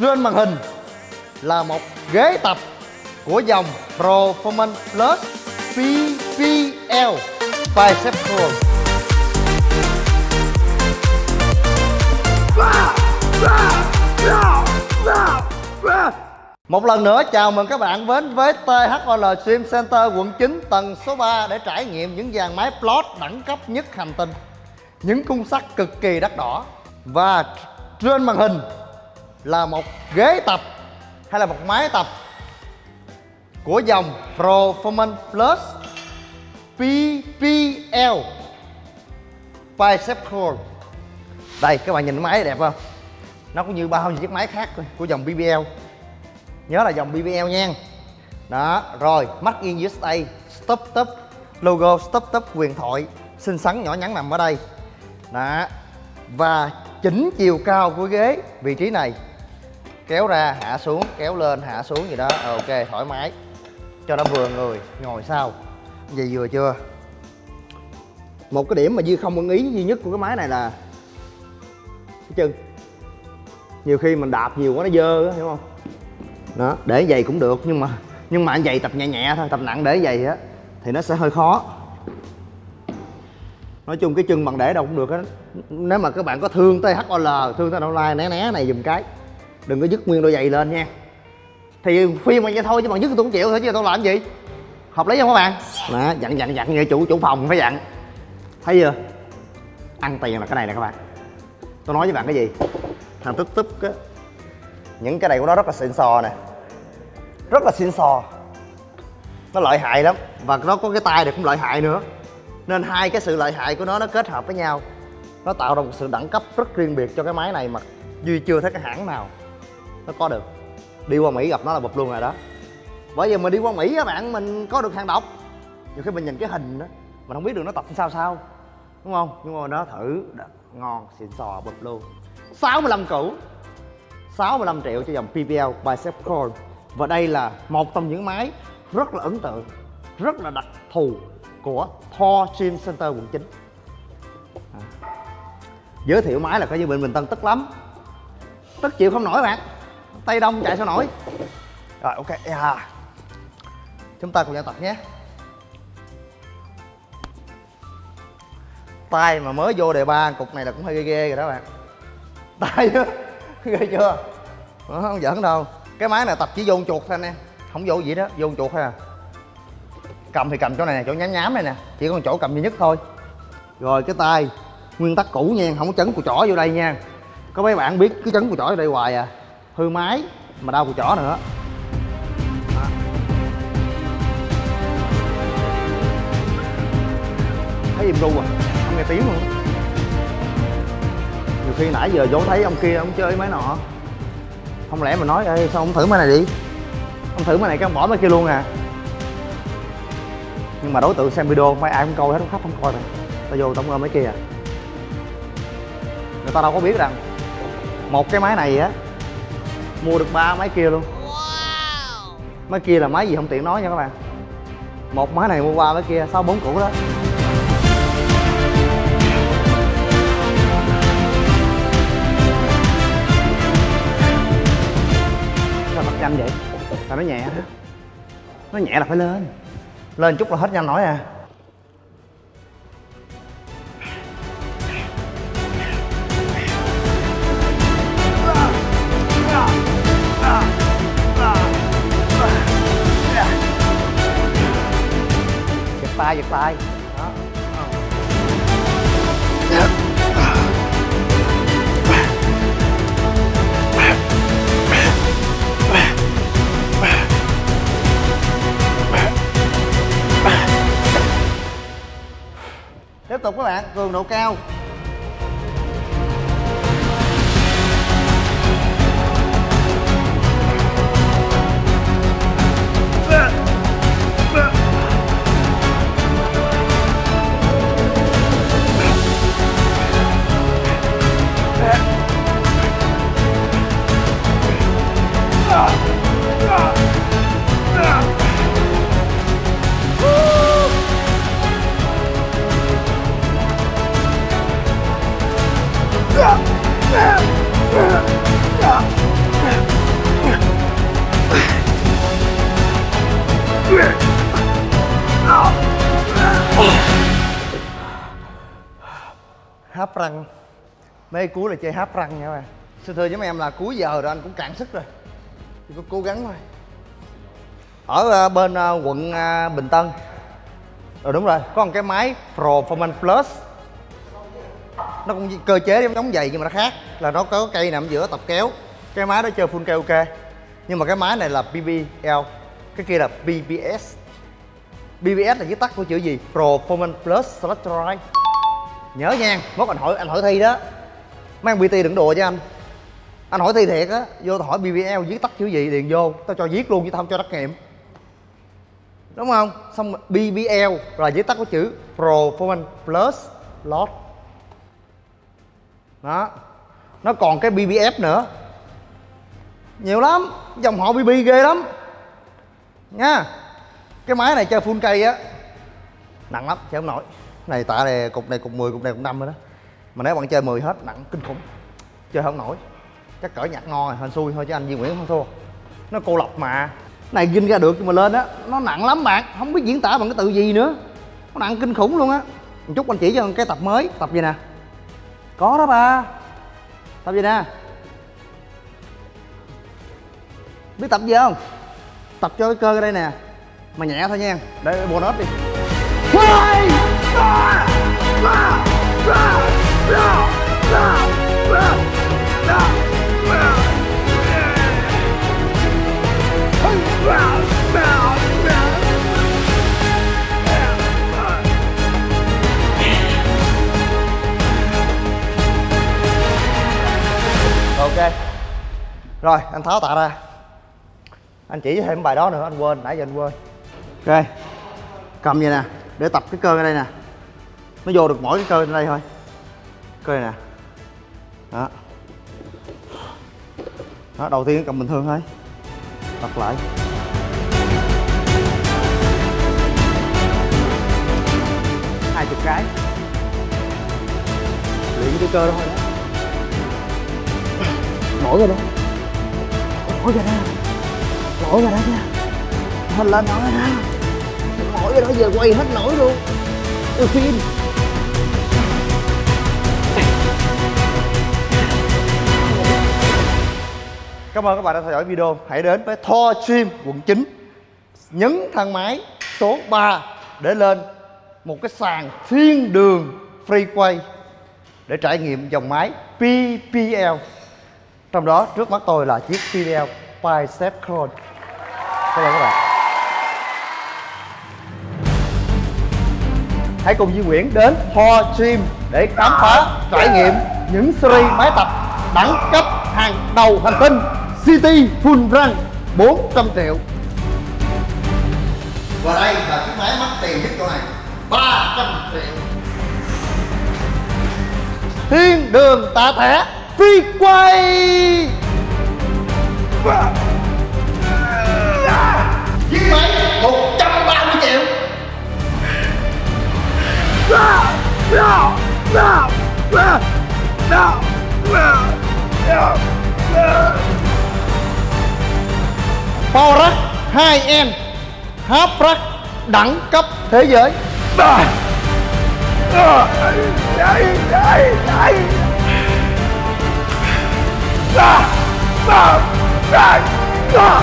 trên màn hình là một ghế tập của dòng Performance Plus PPL Bicep Curl Một lần nữa chào mừng các bạn đến với THOL Gym Center quận 9 tầng số 3 để trải nghiệm những dàn máy plot đẳng cấp nhất hành tinh. Những cung sắt cực kỳ đắt đỏ. Và trên màn hình là một ghế tập hay là một máy tập của dòng Performance Plus PPL Bicep Curl Đây các bạn nhìn cái máy đẹp không? Nó cũng như bao nhiêu chiếc máy khác của dòng BBL Nhớ là dòng BBL nha. Đó, rồi Made in USA Stop Top Logo Stop Top quyền thoại Xinh xắn nhỏ nhắn nằm ở đây. Đó Và chỉnh chiều cao của ghế vị trí này kéo ra hạ xuống kéo lên hạ xuống gì đó. Ok thoải mái. Cho nó vừa người ngồi sau. Vậy vừa chưa? Một cái điểm mà Duy không ưng ý duy nhất của cái máy này là cái chân. Nhiều khi mình đạp nhiều quá nó dơ đó, hiểu không? Đó để giày cũng được nhưng mà nhưng mà anh giày tập nhẹ nhẹ thôi tập nặng để giày á thì nó sẽ hơi khó. Nói chung cái chân bằng để đâu cũng được á. Nếu mà các bạn có thương THOL thương THOL né né này dùm cái đừng có dứt nguyên đôi giày lên nha. Thì khuyên mà vậy thôi chứ mà dứt tôi cũng chịu, thôi chứ tôi làm gì? Hợp lý không các bạn? Đó, dặn dặn dặn nghe chủ chủ phòng phải dặn. Thấy chưa? Ăn tiền là cái này nè các bạn. Tôi nói với bạn cái gì? Thằng tức tức á, những cái này của nó rất là xịn sò nè. Rất là xịn sò. Nó lợi hại lắm. Và nó có cái tay này cũng lợi hại nữa. Nên hai cái sự lợi hại của nó nó kết hợp với nhau. Nó tạo ra một sự đẳng cấp rất riêng biệt cho cái máy này mà duy chưa thấy cái hãng nào nó có được. Đi qua mỹ gặp nó là bụp luôn rồi đó. Bởi vì mình đi qua mỹ các bạn, mình có được hàng độc. Nhiều khi mình nhìn cái hình đó, mình không biết được nó tập sao sao, đúng không? Nhưng mà nó thử ngon, xịn sò, bụp luôn. 65 củ. 65 triệu cho dòng PPL Bicep Core và đây là một trong những máy rất là ấn tượng, rất là đặc thù của Thor Gym Center quận 9 à. giới thiệu máy là coi như bệnh mình Tân tức lắm. Tức chịu không nổi bạn tay đông chạy sao nổi. Rồi ok yeah. chúng ta cùng nhau tập nhé. Tay mà mới vô đề ba cục này là cũng hơi ghê ghê rồi đó bạn. Tay chứ ghê chưa? Đó, không giỡn đâu. Cái máy này tập chỉ vô chuột thôi anh em. Không vô gì đó vô chuột thôi à. Cầm thì cầm chỗ này nè chỗ nhám nhám này nè. Chỉ còn chỗ cầm duy nhất thôi. Rồi cái tay. Nguyên tắc cũ nha không có chấn của chỏ vô đây nha. Có mấy bạn biết cứ chấn của chỏ vô đây hoài à? Hư máy, mà đau cùi chỏ nữa. Thấy im ru à không nghe tiếng luôn nhiều khi nãy giờ vô thấy ông kia ông chơi máy nọ. Không lẽ mà nói, ê, sao ông thử máy này đi? Ông thử máy này cái ông bỏ máy kia luôn à. Nhưng mà đối tượng xem video mấy ai cũng coi hết, khách không coi rồi. Tao vô tao ôm mấy kia. À người ta đâu có biết rằng một cái máy này á mua được ba máy kia luôn. Wow. máy kia là máy gì không tiện nói nha các bạn. Một máy này mua ba máy kia sáu bốn cũ đó. Sao tập nhanh vậy. Sao nó nhẹ? Nó nhẹ là phải lên. Lên chút là hết nhanh nổi à tay giật tay đó. Tiếp tục các bạn cường độ cao háp răng. Mấy cuối là chơi háp răng nha bạn. xin thưa với mấy em là cuối giờ rồi, anh cũng cạn sức rồi. Chỉ có cố gắng thôi. Ở ờ, bên ờ, quận ờ, bình tân. Rồi đúng rồi, có một cái máy pro performance plus. Nó cũng cơ chế giống giống vậy nhưng mà nó khác. Là nó có cây nằm giữa tập kéo. Cái máy đó chơi full karaoke nhưng mà cái máy này là bbl cái kia là BBS BBS là viết tắt của chữ gì? Performance Plus Select nhớ nha, mốt anh hỏi anh hỏi thi đó. Mấy anh PT đừng đùa với anh. Anh hỏi thi thiệt á, vô hỏi BBL viết tắt chữ gì điền vô, tao cho viết luôn chứ tao không cho trắc nghiệm. Đúng không? Xong BBL là viết tắt của chữ Performance Plus Lot đó. Nó còn cái BBF nữa. Nhiều lắm, dòng họ BB ghê lắm nha. Cái máy này chơi full cây á. Nặng lắm, chơi không nổi. Này tạ này, cục này cục 10 cục này cục 5 rồi đó. Mà nếu bạn chơi 10 hết, nặng kinh khủng. Chơi không nổi. Chắc cỡ nhạc ngon rồi hên xui thôi chứ anh Duy Nguyễn không thua. Nó cô lập mà. Này ginh ra được nhưng mà lên á, nó nặng lắm bạn. Không biết diễn tả bằng cái từ gì nữa. Nó nặng kinh khủng luôn á. Một chút anh chỉ cho cái tập mới, tập gì nè? Có đó ba. Tập gì nè? Biết tập gì không? Tập cho cái cơ ở đây nè. Mà nhẹ thôi nha. Để bộ nó đi. Ok. Rồi, anh tháo tạ ra anh chỉ thêm bài đó nữa anh quên nãy giờ anh quên. Ok cầm vậy nè để tập cái cơ ở đây nè. Nó vô được mỗi cái cơ ở đây thôi. Cơ này nè. Đó. Đó đầu tiên cầm bình thường thôi. Tập lại. Hai chục cái. Luyện cái cơ đó thôi đó. Nổi rồi đó. Nổi rồi đó nổi rồi đó nha hình lên nổi rồi đó nổi rồi đó giờ quay hết nổi luôn. Tôi phim Cảm ơn các bạn đã theo dõi video. Hãy đến với Thor Stream quận 9 Nhấn thang máy số 3 Để lên một cái sàn thiên đường free Để trải nghiệm dòng máy PPL Trong đó trước mắt tôi là chiếc PPL Bicep Curl Cảm ơn các bạn. Hãy cùng Duy Nguyễn đến Thor Gym để khám phá, trải nghiệm những series máy tập đẳng cấp hàng đầu hành tinh City Full Run 400 triệu. Và đây là chiếc máy mắc tiền nhất chỗ này 300 triệu. Thiên đường tạ thẻ phi quay máy 130 triệu No, no, no, no, no, no, no, no. Rack 2M Half Rack đẳng cấp thế giới xây Ah! Ah! Ah! Ah!